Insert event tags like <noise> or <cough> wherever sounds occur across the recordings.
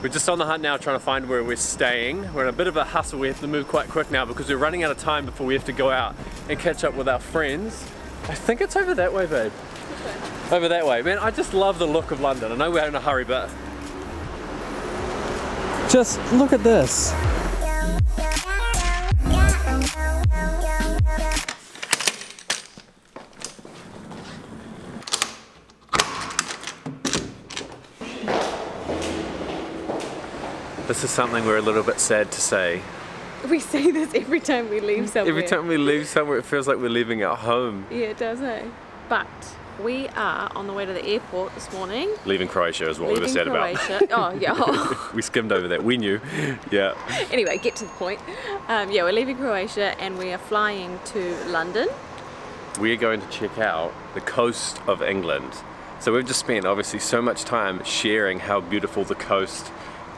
We're just on the hunt now trying to find where we're staying. We're in a bit of a hustle. We have to move quite quick now because we're running out of time before we have to go out and catch up with our friends. I think it's over that way, babe. Over that way. Man, I just love the look of London. I know we're in a hurry, but just look at this. This is something we're a little bit sad to say. We say this every time we leave <laughs> somewhere. Every time we leave somewhere, it feels like we're leaving our home. Yeah, it does, eh? But we are on the way to the airport this morning. Leaving Croatia is what we were sad Croatia. about. oh, <laughs> yeah. <laughs> we skimmed over that. We knew. Yeah. Anyway, get to the point. Um, yeah, we're leaving Croatia and we are flying to London. We are going to check out the coast of England. So we've just spent obviously so much time sharing how beautiful the coast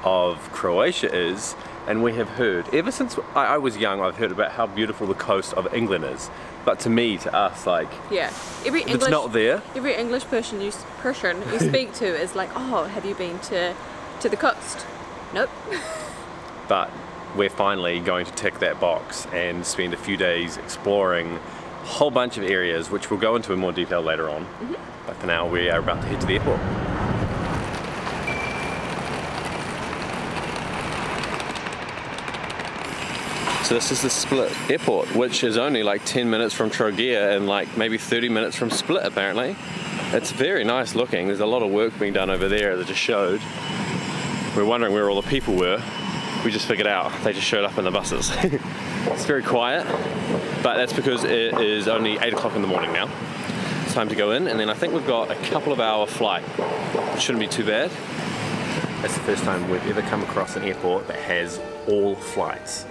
of Croatia is and we have heard ever since I, I, was young I've heard about how beautiful the coast of England is. But to me to us like yeah. Every English, it's not there every English person you person you <laughs> speak to is like oh have you been to to the coast? Nope. <laughs> But we're finally going to tick that box and spend a few days exploring a whole bunch of areas which we'll go into in more detail later on. Mm -hmm. but for now we are about to head to the airport So this is the Split airport, which is only like 10 minutes from Trogir and like maybe 30 minutes from Split apparently. It's very nice looking. There's a lot of work being done over there that just showed. We are wondering where all the people were. We just figured out. They just showed up in the buses. <laughs> it's very quiet, but that's because it is only 8 o'clock in the morning now. It's time to go in, and then I think we've got a couple of hour flight. It shouldn't be too bad. It's the first time we've ever come across an airport that has all flights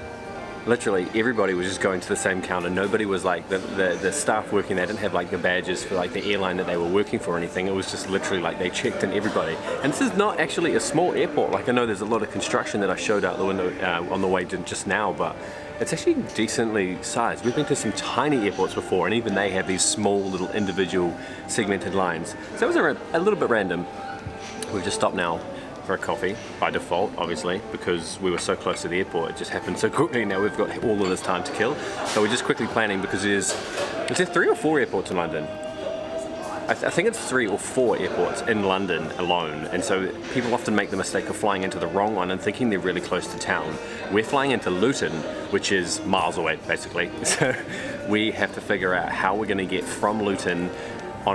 literally everybody was just going to the same counter. Nobody was like the, the, the, staff working there didn't have like the badges for like the airline that they were working for or anything. It was just literally like they checked in everybody. And this is not actually a small airport. Like I know there's a lot of construction that I showed out the window uh, on the way just now, but it's actually decently sized. We've been to some tiny airports before, and even they have these small little individual segmented lines. So it was a, a little bit random. We've just stopped now for a coffee by default, obviously, because we were so close to the airport. It just happened so quickly. Now we've got all of this time to kill. So we're just quickly planning because there's, is there three or four airports in London? I, th I, think it's three or four airports in London alone, and so people often make the mistake of flying into the wrong one and thinking they're really close to town. We're flying into Luton, which is miles away, basically. <laughs> So we have to figure out how we're going to get from Luton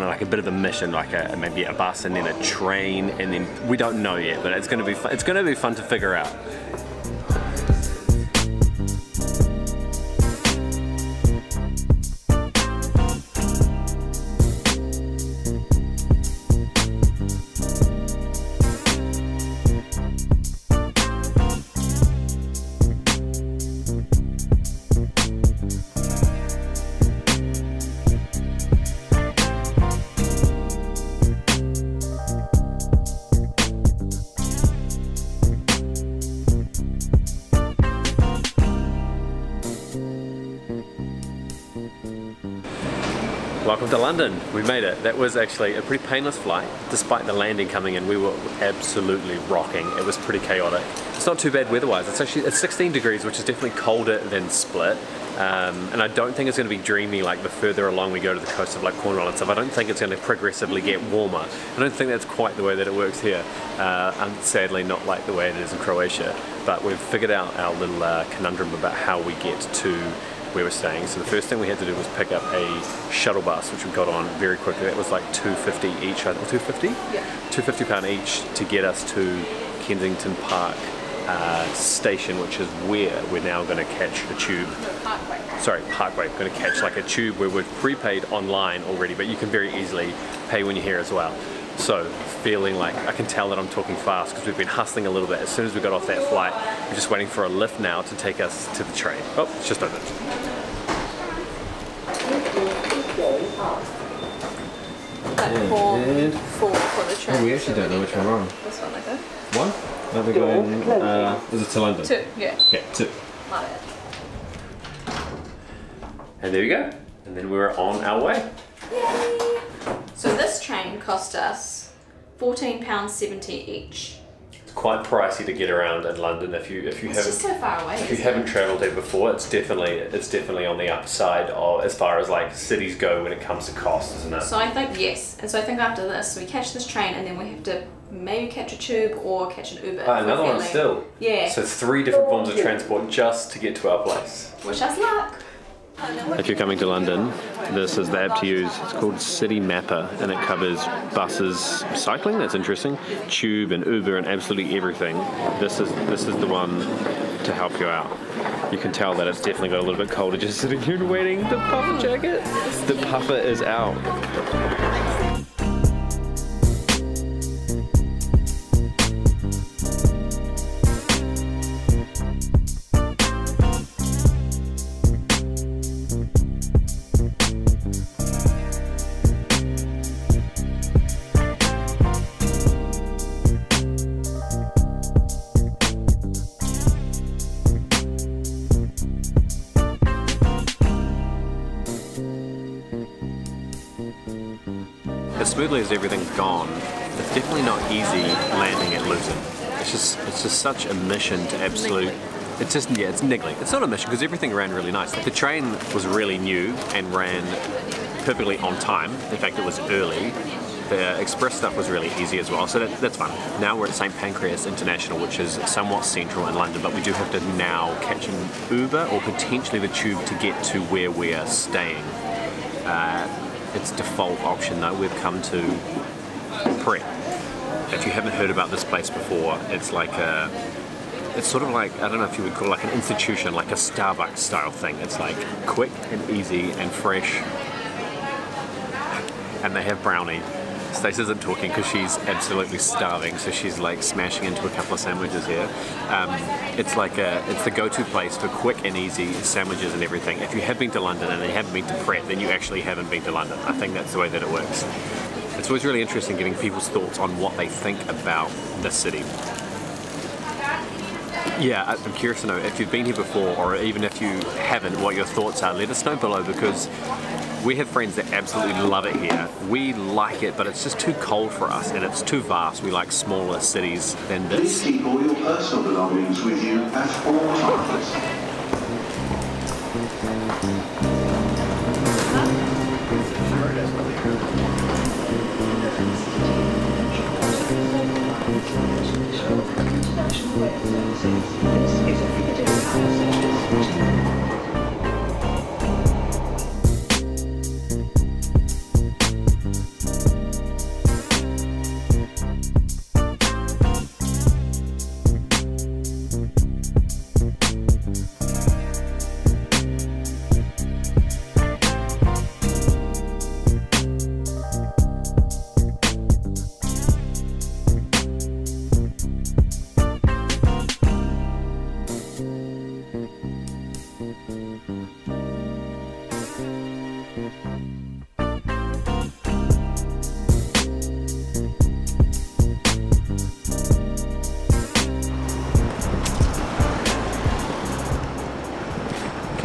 on like a bit of a mission, like a, maybe a bus and then a train, and then we don't know yet, but it's going to be fun. it's going to be fun to figure out. Welcome to London. We made it. That was actually a pretty painless flight. Despite the landing coming in, we were absolutely rocking. It was pretty chaotic. It's not too bad weather-wise. It's actually it's 16 degrees, which is definitely colder than Split. Um, and I don't think it's going to be dreamy like the further along we go to the coast of like Cornwall and stuff. I don't think it's going to progressively get warmer. I don't think that's quite the way that it works here. Uh, and sadly not like the way it is in Croatia. But we've figured out our little uh, conundrum about how we get to where we're staying. So the first thing we had to do was pick up a shuttle bus, which we got on very quickly. That was like 250 each, or 250? Yeah. 250 pound each to get us to Kensington Park uh, station, which is where we're now going to catch a tube. Parkway. Sorry, Parkway. We're going to catch like a tube where we've prepaid online already, but you can very easily pay when you're here as well. So feeling like I can tell that I'm talking fast because we've been hustling a little bit. As soon as we got off that flight, we're just waiting for a lift now to take us to the train. Oh, it's just opened. And four for the train. Oh, we actually don't know which one we're on. This one, I think. One? Are we going, uh, is it to London? Two, yeah. Yeah, two. And there we go. And then we're on our way. Yay! So this train cost us £14.70 each. Quite pricey to get around in London if you if you It's haven't just so far away. if you isn't haven't travelled there before, it's definitely it's definitely on the upside of as far as like cities go when it comes to cost, isn't it? So I think yes, and so I think after this we catch this train and then we have to maybe catch a tube or catch an Uber. Another one still. Yeah. So three different forms of transport just to get to our place. Wish us luck. If you're coming to London, this is the app to use. It's called City Mapper and it covers buses, cycling, that's interesting, tube and Uber and absolutely everything. This is this is the one to help you out. You can tell that it's definitely got a little bit colder just sitting here waiting. The puffer jacket. The puffer is out. As smoothly as everything's gone, it's definitely not easy landing at Luton. It's just it's just such a mission to absolute. It's just yeah, it's niggling. It's not a mission because everything ran really nice. The train was really new and ran perfectly on time. In fact, it was early. The express stuff was really easy as well, so that, that's fun. Now we're at St Pancras International, which is somewhat central in London, but we do have to now catch an Uber or potentially the tube to get to where we are staying. Uh, its default option though, we've come to Pret. If you haven't heard about this place before, it's like a it's sort of like I don't know if you would call it like an institution, like a Starbucks style thing. It's like quick and easy and fresh. And they have brownie. Stace isn't talking because she's absolutely starving, so she's like smashing into a couple of sandwiches here. Um, it's like a, it's the go-to place for quick and easy sandwiches and everything. If you have been to London and you haven't been to Pret, then you actually haven't been to London. I think that's the way that it works. It's always really interesting getting people's thoughts on what they think about the city. Yeah, I'm curious to know if you've been here before, or even if you haven't, what your thoughts are. Let us know below because we have friends that absolutely love it here. We like it, but it's just too cold for us and it's too vast. We like smaller cities than Please this. keep all your personal belongings with you at all times.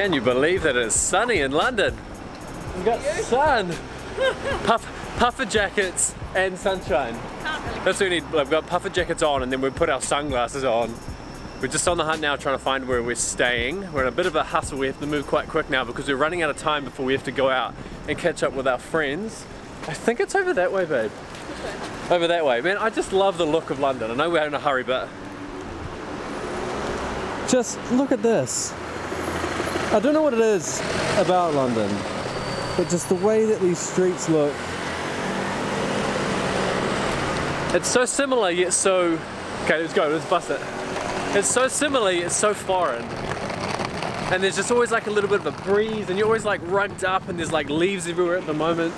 Can you believe that it's sunny in London? We've got sun, Puff, puffer jackets and sunshine. That's what we need. We've got puffer jackets on and then we put our sunglasses on. We're just on the hunt now trying to find where we're staying. We're in a bit of a hustle. We have to move quite quick now because we're running out of time before we have to go out and catch up with our friends. I think it's over that way, babe. Over that way. Man, I just love the look of London. I know we're in a hurry, but just look at this. I don't know what it is about London, but just the way that these streets look. It's so similar yet so. Okay, let's go. Let's bust it. It's so similar yet so foreign. And there's just always like a little bit of a breeze, and you're always like rugged up, and there's like leaves everywhere at the moment.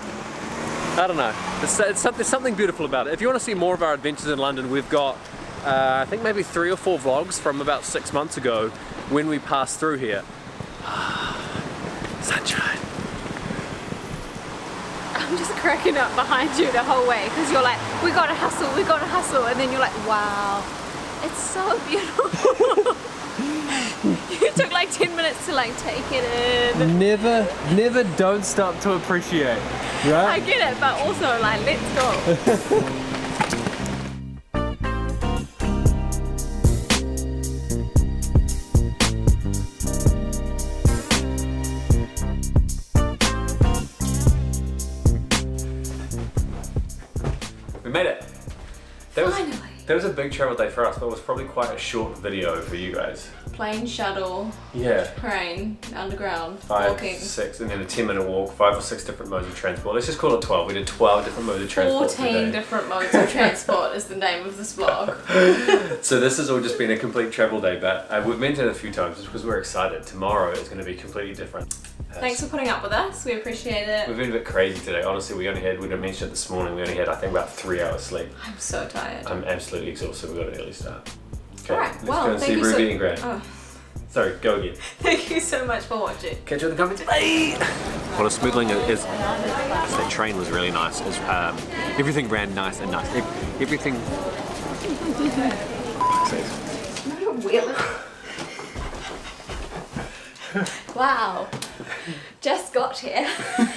I don't know. It's, it's something, something beautiful about it. If you want to see more of our adventures in London, we've got uh, I think maybe three or four vlogs from about six months ago when we passed through here. <sighs> Sunshine. I'm just cracking up behind you the whole way because you're like, we gotta hustle, we gotta hustle, and then you're like, wow, it's so beautiful. <laughs> you took like 10 minutes to like take it in. Never, never don't stop to appreciate, right? I get it, but also like, let's go. <laughs> That was a big travel day for us, but it was probably quite a short video for you guys. Plane, shuttle, Yeah. train, underground, Five, walking. six, and then a 10 minute walk, five or six different modes of transport. Let's just call it 12. We did 12 different modes of transport. 14 today. different modes of transport is the name of this vlog. <laughs> So this has all just been a complete travel day, but uh, we've mentioned it a few times just because we're excited. Tomorrow is going to be completely different. Uh, Thanks for putting up with us. We appreciate it. We've been a bit crazy today. Honestly, we only had, we didn't mention it this morning, we only had, I think, about three hours sleep. I'm so tired. I'm absolutely exhausted. We've got an early start. Okay, Alright, let's well, thank see you so- Ruby and Grant. Oh, Sorry, go again. <laughs> thank you so much for watching. Catch you in the comments. Bye! What a smooth link is, is that train was really nice. Is um, everything ran nice and nice. Ev- everything. wow. Just got here. <laughs>